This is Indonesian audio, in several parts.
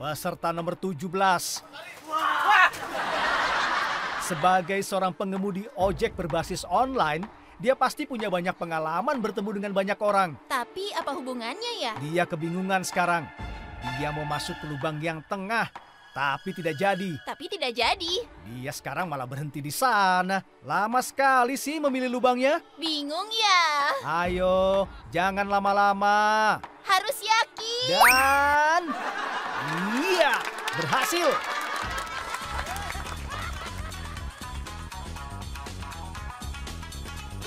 Peserta nomor 17. Sebagai seorang pengemudi ojek berbasis online, dia pasti punya banyak pengalaman bertemu dengan banyak orang. Tapi apa hubungannya ya? Dia kebingungan sekarang. Dia mau masuk ke lubang yang tengah, tapi tidak jadi. Tapi tidak jadi. Dia sekarang malah berhenti di sana. Lama sekali sih memilih lubangnya. Bingung ya? Ayo, jangan lama-lama. Harus yakin. Dan iya, berhasil.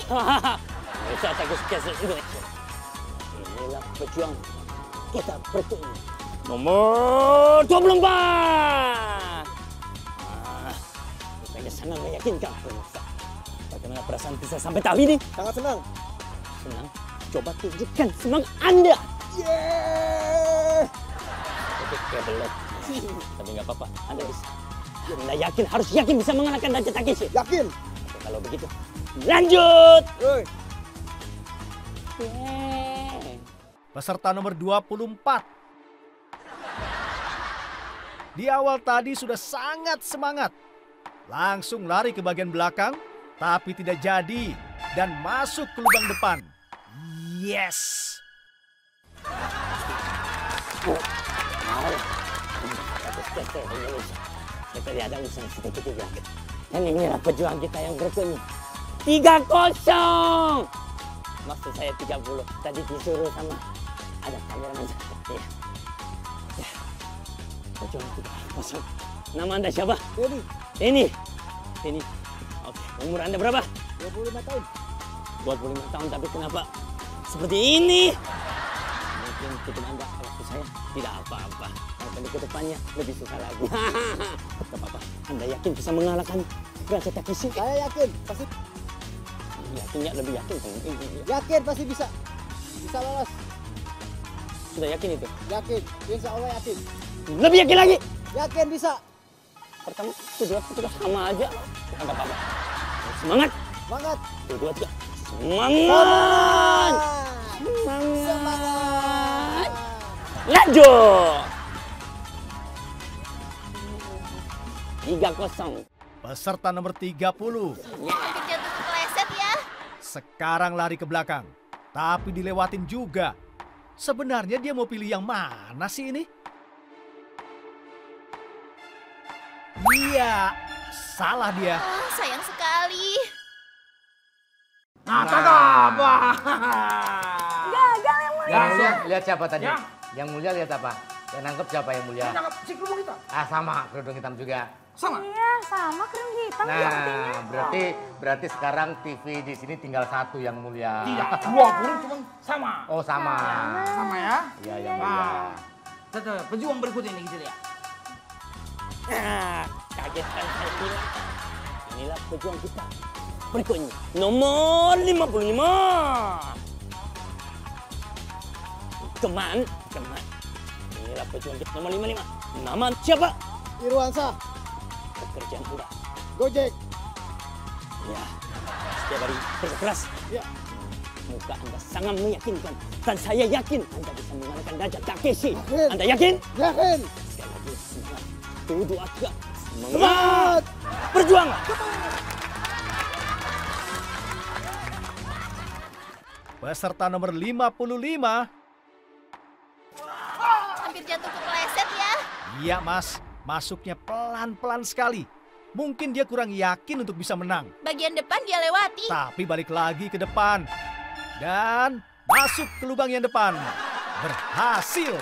Bisa takut kasih ini. Inilah pejuang kita bertemu. Nomor 24. Ah, rupanya sangat meyakinkan pemirsa. Bagaimana perasaan bisa sampai tahu ini? Sangat senang. Senang. Coba tunjukkan semangat Anda. Yeay! Tapi kebelet. Tapi nggak apa-apa, Anda bisa. Anda yakin, harus yakin bisa mengalahkan Raja Takeshi. Yakin? Oke, kalau begitu, lanjut. Woi, Yeay. Peserta nomor 24. Di awal tadi sudah sangat semangat. Langsung lari ke bagian belakang, tapi tidak jadi. Dan masuk ke lubang depan. Yes! Mau. Kita sedikit juga. Dan inilah pejuang kita yang berikutnya. Tiga kosong. Maksud saya 30. Tadi disuruh sama ada kameraman. Iya. Ya. Pejuang tiga kosong. Nama anda siapa? Denny, Ini. Ini. Oke. Umur anda berapa? 25 tahun. 25 tahun tapi kenapa seperti ini? Mungkin tutup anda waktu saya tidak apa-apa. Kalau ke depannya lebih susah lagi. Tidak apa-apa. Anda yakin bisa mengalahkan Raja Takeshi? Saya yakin, pasti Yakinnya lebih yakin kan? yakin pasti bisa. Bisa lolos. Sudah yakin itu? Yakin, insya Allah yakin. Lebih yakin lagi? Yakin bisa. Pertama, kedua, ketiga sama aja. Tidak apa-apa. Semangat. Semangat. Kedua, tiga. Semangat. Semangat. Semangat. Lanjut. Tiga kosong. Peserta nomor 30. Hampir jatuh kepleset ya. Sekarang lari ke belakang. Tapi dilewatin juga. Sebenarnya dia mau pilih yang mana sih ini? Iya, salah dia. Ah, sayang sekali. Nah, cakep. Yang mulia. Yang lihat siapa tadi? Ya. Yang mulia lihat apa? Yang nangkep siapa yang mulia? Cakep si kerudung kita. Ah sama, kerudung hitam juga. Sama. Iya, sama keren hitam ya artinya. Nah, berarti berarti sekarang TV di sini tinggal satu yang mulia. Tidak, dua burung cuma sama. Oh sama. Sama ya. Iya yang mulia. Nah, tetap pejuang berikut ini gitu ya. Ah, kagetkan saya bilang. Inilah pejuang kita. Berikutnya, nomor 55. Teman, teman. Inilah pejuang kita nomor 55. Nama siapa? Irwansa, Pekerjaan Anda. Gojek. Ya, setiap hari kerja keras. Ya, Muka Anda sangat meyakinkan. Dan saya yakin Anda bisa mengalahkan Raja Takeshi. Yakin. Anda yakin? yakin. Sekali lagi, semangat. Tuh, dua, tiga. Semangat. Semangat. Berjuang. Peserta nomor 55. Hampir jatuh kepleset ya. Iya mas, masuknya pelan-pelan sekali. Mungkin dia kurang yakin untuk bisa menang. Bagian depan dia lewati. Tapi balik lagi ke depan. Dan masuk ke lubang yang depan. Berhasil.